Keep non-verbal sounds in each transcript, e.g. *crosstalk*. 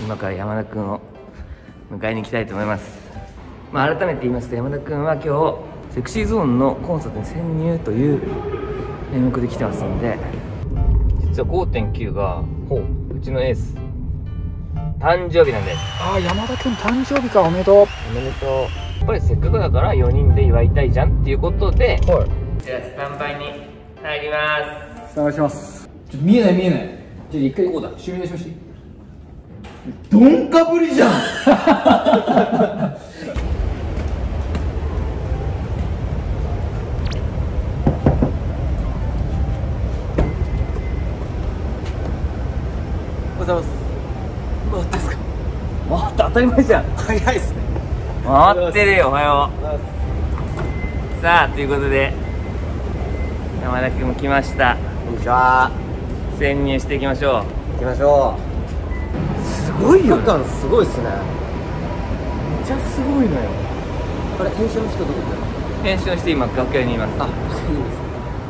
今から山田君を迎えに行きたいと思います、まあ、改めて言いますと山田君は今日セクシーゾーンのコンサートに潜入という名目で来てますんで。実は5.9がうちのエース誕生日なんです。ああ山田君誕生日かおめでとう。おめでとう。やっぱりせっかくだから4人で祝いたいじゃんっていうことで。はい。じゃあスタンバイに入ります。お願いします。ちょっと見えない見えない。じゃあ一回こうだ。シミュレーションしてどんかぶりじゃん。おはようございます。回ってすか回って当たり前じゃん。早いっすね。回ってるよおはよう。さあということで山田君も来ました。こんにちは。潜入していきましょ行きましょう。すごいうよ感すごいっすね。めっちゃすごいのよ。あれ編集の人どこ行った編集して今楽屋にいます。あ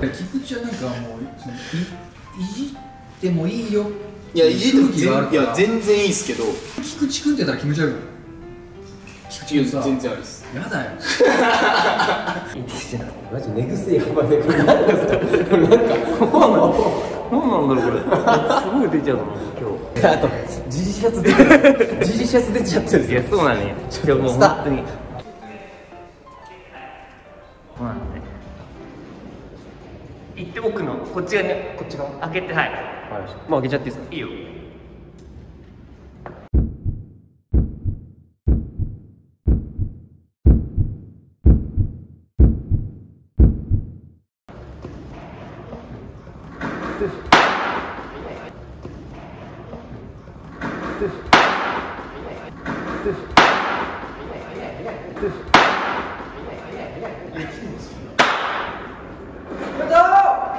菊池はなんかもうそのいいじってもいいよ。いやいじってもいや全然いいっすけど。菊池君って言ったら気持ち悪い？菊池君さ全然ありっす。やだよ。マジ寝癖やばいねこれ何ですかなんか。何なんだろうこれ。すごい出ちゃうの今あとジジシャツ出てる。ジジシャツ出ちゃってる。いやそうなのよ。今日もうスタ本当に。そうなのね。行って奥のこっち側にこっち側開けてはい。もう開けちゃっていいですか？いいよ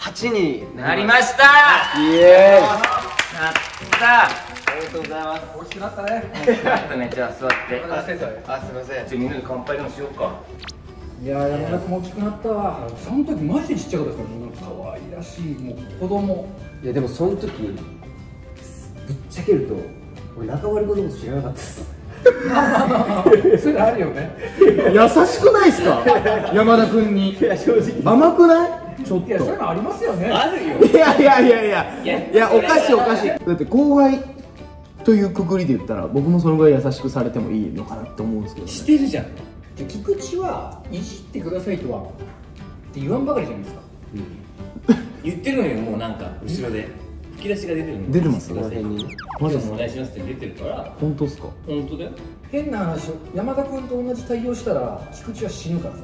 8になりました。イエやったありがとうございます。*laughs* う大きくなったねちょっとねじゃあ座って。あすいません。じゃあみん。なで乾杯でもしようか。いやー山田君も大きくなったわ。その時マジでちっちゃかったですからもう可愛らしいもう子供。いやでもその時ぶっちゃけると俺中丸子のこと知らなかったです。それあるよね優しくないですか山田君にいや正直甘くないちょっと。いやそういうのありますよね。あるよ。いやいやいやいや。いやいやおかしいおかしい。だって後輩というくくりで言ったら僕もそのぐらい優しくされてもいいのかなって思うんですけど、ね、してるじゃん。で菊池はいじってくださいとはって言わんばかりじゃないですか。言ってるのよもうなんか。後ろで。吹き出しが出てるの。出てますくださいこの辺に今日もお願いしますって出てるから。本当っすか？本当だよ。変な話山田君と同じ対応したら菊池は死ぬからさ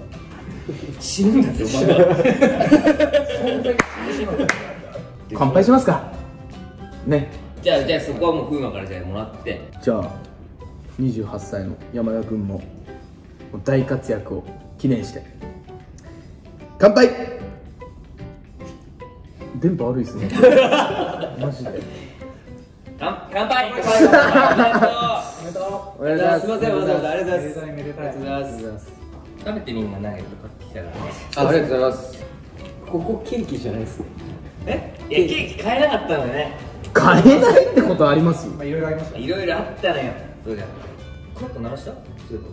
死ぬんだってお前は。存在が死んでしまうから乾杯しますか。ね。じゃあじゃあそこはもう風磨からじゃあもらって。じゃあ28歳の山田君も大活躍を記念して。乾杯。電波悪いですね。*laughs* マジで。乾乾杯。おめでとお願いします。すいません。わざわざありがとうございます。うめでたいめでたい。ありがとうございます食べてみんなナゲット買ってきたからね。あありがとうございます。ここケーキじゃないですね。え？いやケーキ買えなかったのよね。買えないってことあります？まあいろいろありましたいろいろあったのよ。そうじゃん。クラッと鳴らした？そういうこ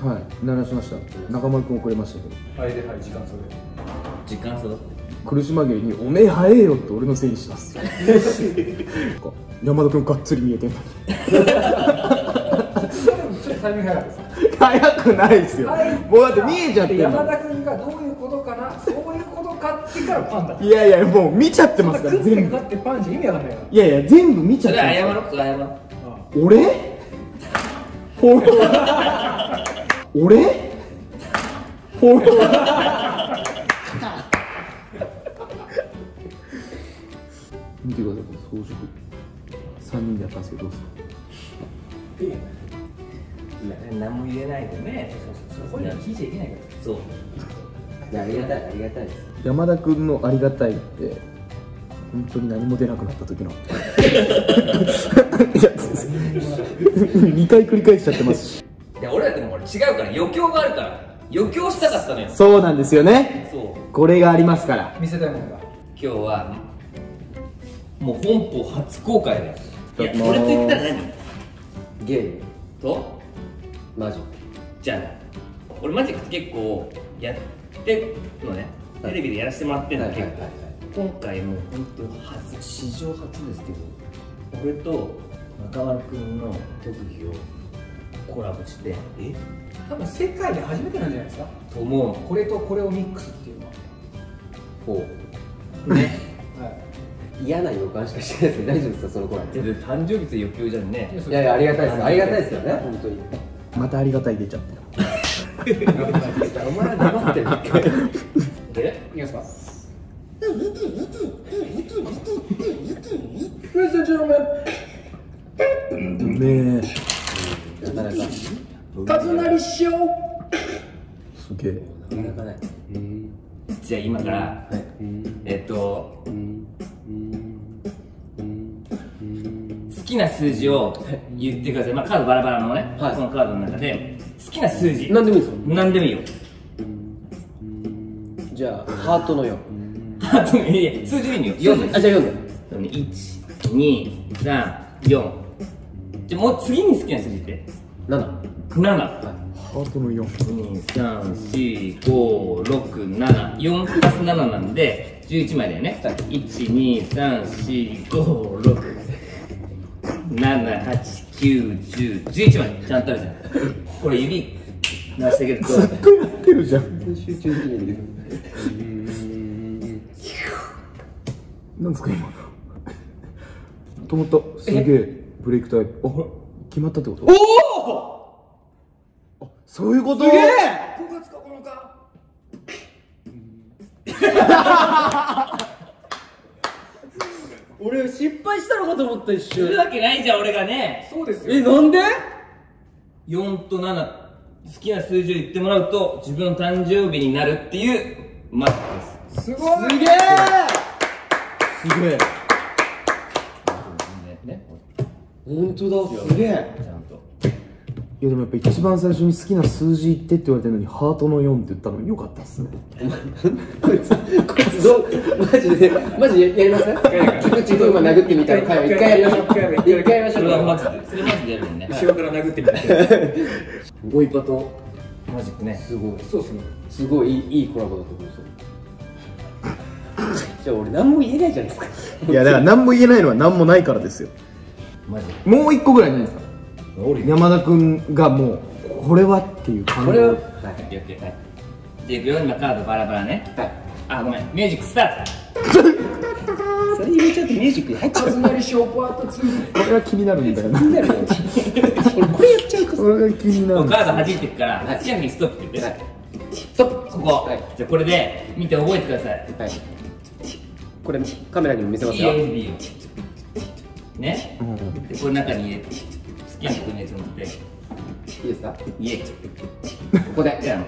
と？はい鳴らしました。中丸君遅れましたけど。はいではい時間それ時間差だって。苦し紛れに「おめえ早えよ」って俺のせいにします。*laughs* 山田君がっつり見えてんのに。*laughs* ちょっとタイミング早かったです早くないですよ。はい。もうだって見えちゃって山田君がどういうことかな？そういうことかってからパンだいやいやもう見ちゃってますから全部。かかってパンじゃ意味わかんないやいや全部見ちゃってます謝ろう。謝ろう。俺？ほ俺？ほ見てくださいこの装飾。3人でやったんですけどどうですか？な何も言えないでね。そそれ本人に聞いちゃいけないから。そう。いやありがたいありがたいです。山田君のありがたいって本当に何も出なくなった時の。いや2回繰り返しちゃってます。しいや俺らでも俺違うから余興があるから。余興したかったのよ。そうなんですよね。そう。これがありますから。見せたいものが。今日はもう本邦初公開だよ。いやこれと言ったら何？ゲーム。と？マジッじゃあね俺マジックって結構やってるのね。テレビでやらせてもらってんの結構、今回もう本当初史上初ですけど俺と中丸君の特技をコラボして。え？多分世界で初めてなんじゃないですか？と思う。のこれとこれをミックスっていうのは。ほね。はい。嫌な予感しかしてないですけど大丈夫ですかその子らだって誕生日って余興じゃんね。いやいやありがたいですありがたいですよね。本当にまたありがたい出ちゃったよお前は黙ってるでいきますか。Ladies and gentlemen ねえ。なかなかカズナリ師匠。すげえ。なかなかないじゃあ今から、えっと。好きな数字を言ってください、まあ、カードバラバラのね、はい。このカードの中で好きな数字。何でもいいですよ。何でもいいよ。じゃあハートの4あといやいや数字でいいのよ。4あじゃあ4で。123 4じゃあもう次に好きな数字って？7 7ハートの4 2345674プラス7なんで11枚だよね、1234567891011枚ちゃんとあるじゃん。これ指鳴らしてあげる。とずっとやってるじゃん。集中できないんだけどなんですか今止まったすげえ。ブレイクタイプあ決まったってこと？おおあそういうこと？すげえ！9月9日俺失敗したのかと思った一するわけないじゃん俺がね。そうですよ。えなんで？4と7好きな数字を言ってもらうと自分の誕生日になるっていうマックです。すごい。すげえ。すげえ。本当だすげえいやでもやっぱ一番最初に好きな数字言ってって言われてるのにハートの4って言ったのよかったっすね。こいつこいつどうマジでマジでやります菊池風磨殴ってみたいな一回やりましょう。一回やりましょそうれはマかジで。それマジでやるもんね。後ろから殴ってみたボイパとマジックねすごい。そうっすね。すごいいいいいコラボだと思いますじゃあ俺何も言えないじゃないですか。いやだから何も言えないのは何もないからですよ。マジもう一個ぐらいないですか？俺山田君がもうこれはっていう感これははいオッケーオッケーはい。じゃあいくよ今カードバラバラね。はい。あごめん。ミュージックスターそれ入れちゃうとミュージックに入っちゃカズナリ師匠パート2これは気になるんだよなうなる。よ俺これやっちゃうかこれが気になる。トカード弾いてくから好きな時にストップって言って、はい。ストップそこ、はい。じゃあこれで見て覚えてください。はい。これカメラにも見せますよ。よいいよね、でこれ中に入れて好きな曲のやつ持っていいですかイエイここでじゃあ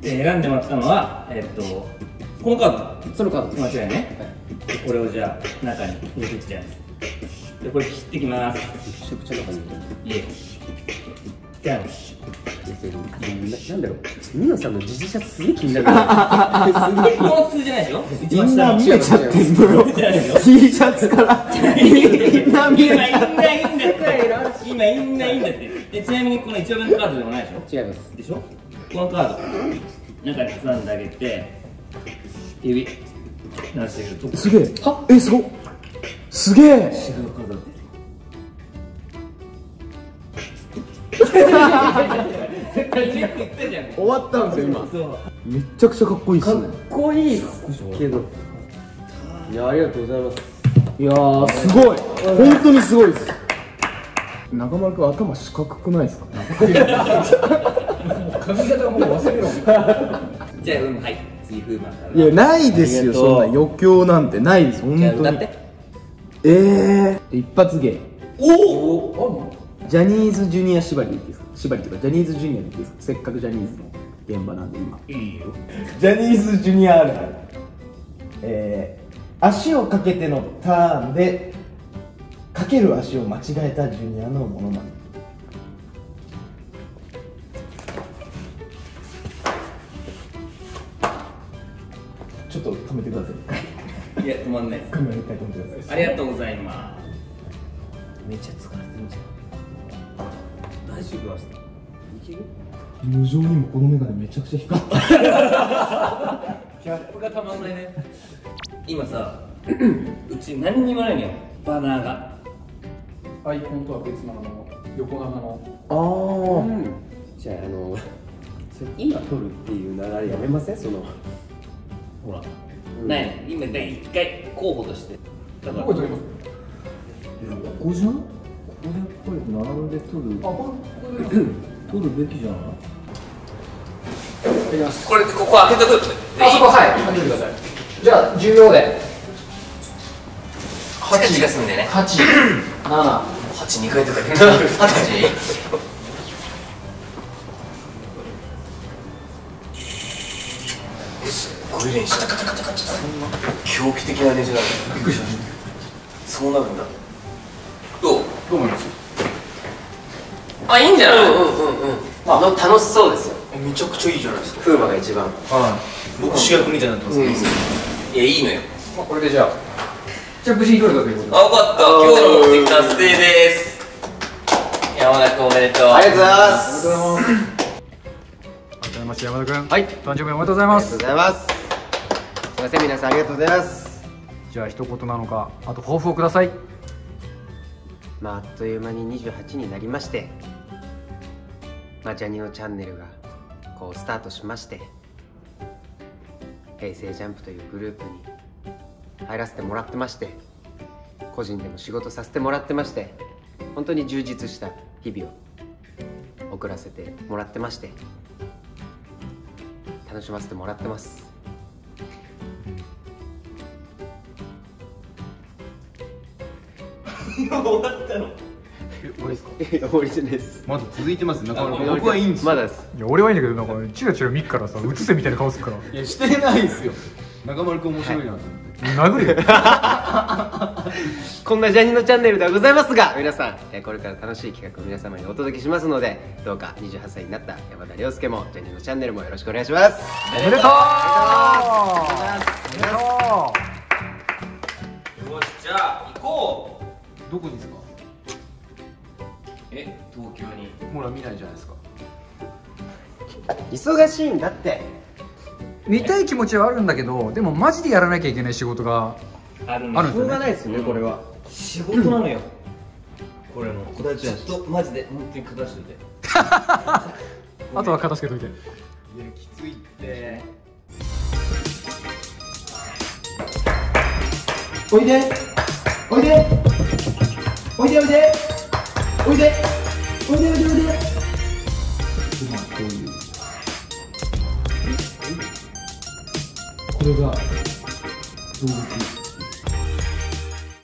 で選んでもらったのはえっとこのカード。そのカード間違いね。これをじゃあ中に入れていきちゃいます。でこれ切ってきます。一食茶の中にイエイ。じゃあななんだろう。ミノさんの自転車すげえ気になる。すげえこの数字じゃないでしょ一イン番下のナー見えちゃってんのよ。T シャツから。インナー見え今ちゃっインナーいいんだって。今インナーいいんだって。でちなみにこの一番目のカードでもないでしょ？違います。でしょ？このカード。中に挟んであげて。指。鳴らしてあげる。とすげえ。はえすごっ。すげえ。違うカードって。絶対言ったじゃん *laughs* 終わったんですよ今。そう。めっちゃくちゃかっこいいっすね。かっこいいっすけど。いやありがとうございます。いやーすごい。本当にすごいです。中丸君頭四角くないですか？髪型はもう忘れろじゃあうんはい。次フーマンから。いやないですよそんな余興なんて。ないです本じゃあ当に歌って。ええー、一発芸。おおジャニーズジュニア縛りでいいですか縛りとかジャニーズジュニアでいいですかせっかくジャニーズの現場なんで今。ジャニーズジュニアあるある。えー、足をかけてのターンでかける足を間違えたジュニアのものまね。ちょっと止めてください。いや止まんないです。*laughs* カメラ一回止めてください。ありがとうございます。めっちゃ疲れ大丈夫はしていける？無情にもこの眼鏡めちゃくちゃ光った。*laughs* ギャップがたまんないね。今さ *clears throat* うち何にもないのよ。バナーが。アイコンとは別なの横長の。あじゃああの *laughs* それ今撮るっていう流れやめません？そのほら。ないの今第1回候補として。だから。どこに撮ります？ここじゃん？ここでやっぱり並んで撮る。あこれこれ撮るべきじゃない？これでここ開けとくあそこはい。開けてください。じゃあ重要で。チカチカすんでね。8 7 82回出たけ？*laughs* ど8すっごい練習。狂気的な練習なんだびっくりした。そうなるんだ。どう？どう思います？あいいんじゃない、うんうんうんあの楽しそうですよ。めちゃくちゃいいじゃないですか。風磨が一番。はい。僕主役みたいになってますね、いやいいのよ。まあこれでじゃあ。じゃあ無事に撮れたということで。あ、よかった。今日の目的達成です。山田君おめでとう。ありがとうございます。ありがとうございます。改めまして山田君はい。誕生日おめでとうございます。ありがとうございます。すいません皆さんありがとうございます。じゃあ一言なのかあと抱負をください。まああっという間に28になりましてまあジャニオチャンネルがこうスタートしまして平成ジャンプというグループに入らせてもらってまして個人でも仕事させてもらってまして本当に充実した日々を送らせてもらってまして楽しませてもらってます。*laughs* 終わったの？りですか終わりです。まだ続いてます中村君僕はいいんですまだです。いや俺はいいんだけどなんかチラチラ見っからさ映せみたいな顔するから。いやしてないですよ。中丸君面白いなと思って、殴るよ。*laughs* こんなジャニのチャンネルではございますが皆さんえーこれから楽しい企画を皆様にお届けしますのでどうか28歳になった山田涼介もジャニのチャンネルもよろしくお願いします。おめでとう!おめでとよし、じゃあ、行こどこにですか？う。え、東京に。ほら見ないじゃないですか。忙しいんだって。見たい気持ちはあるんだけどでもマジでやらなきゃいけない仕事があるんあるんですよね。ないですよねこれは。仕事なのよ。これも。ちょっと、マジで、本当に片してて。*laughs* あとは片付けといて。いやきついって。おいで。おいで。おいでおいでおいで。おいでおいでおいで。今こういう。これが動物。